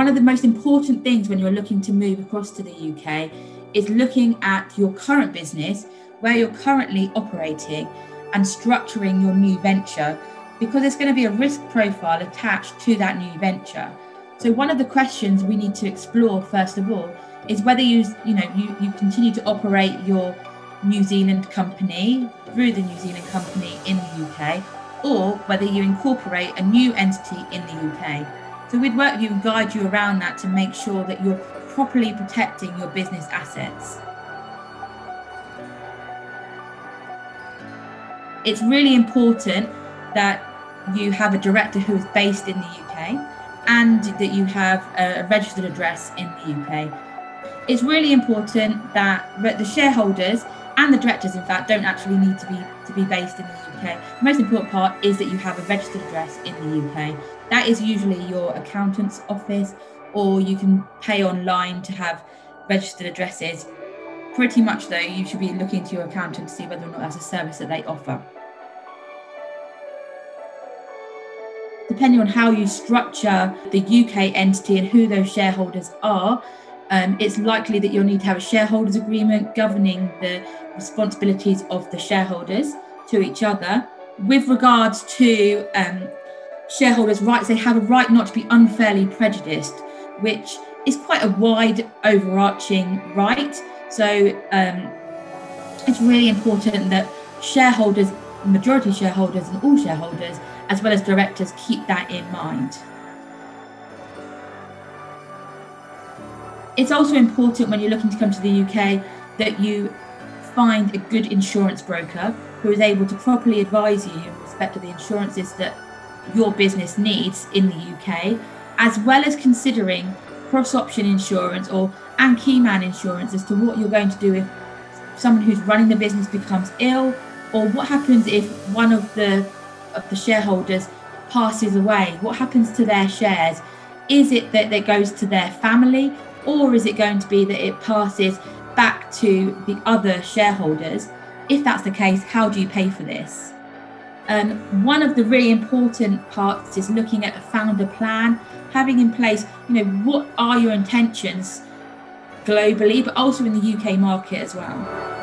one of the most important things when you're looking to move across to the UK is looking at your current business, where you're currently operating, and structuring your new venture because there's going to be a risk profile attached to that new venture. So one of the questions we need to explore first of all is whether you you know you, you continue to operate your New Zealand company through the New Zealand company in the UK or whether you incorporate a new entity in the UK. So we'd work with you and guide you around that to make sure that you're properly protecting your business assets. It's really important that you have a director who is based in the UK and that you have a registered address in the UK. It's really important that the shareholders and the directors, in fact, don't actually need to be to be based in the UK. The most important part is that you have a registered address in the UK. That is usually your accountant's office, or you can pay online to have registered addresses. Pretty much, though, you should be looking to your accountant to see whether or not that's a service that they offer. Depending on how you structure the UK entity and who those shareholders are, um, it's likely that you'll need to have a shareholders agreement governing the responsibilities of the shareholders to each other. With regards to um, shareholders' rights, they have a right not to be unfairly prejudiced, which is quite a wide, overarching right. So um, it's really important that shareholders, majority shareholders, and all shareholders, as well as directors, keep that in mind. It's also important when you're looking to come to the UK that you find a good insurance broker who is able to properly advise you in respect to the insurances that your business needs in the UK, as well as considering cross option insurance or and key man insurance as to what you're going to do if someone who's running the business becomes ill or what happens if one of the of the shareholders passes away. What happens to their shares? Is it that it goes to their family or is it going to be that it passes back to the other shareholders? If that's the case, how do you pay for this? Um, one of the really important parts is looking at a founder plan, having in place, you know, what are your intentions globally, but also in the UK market as well.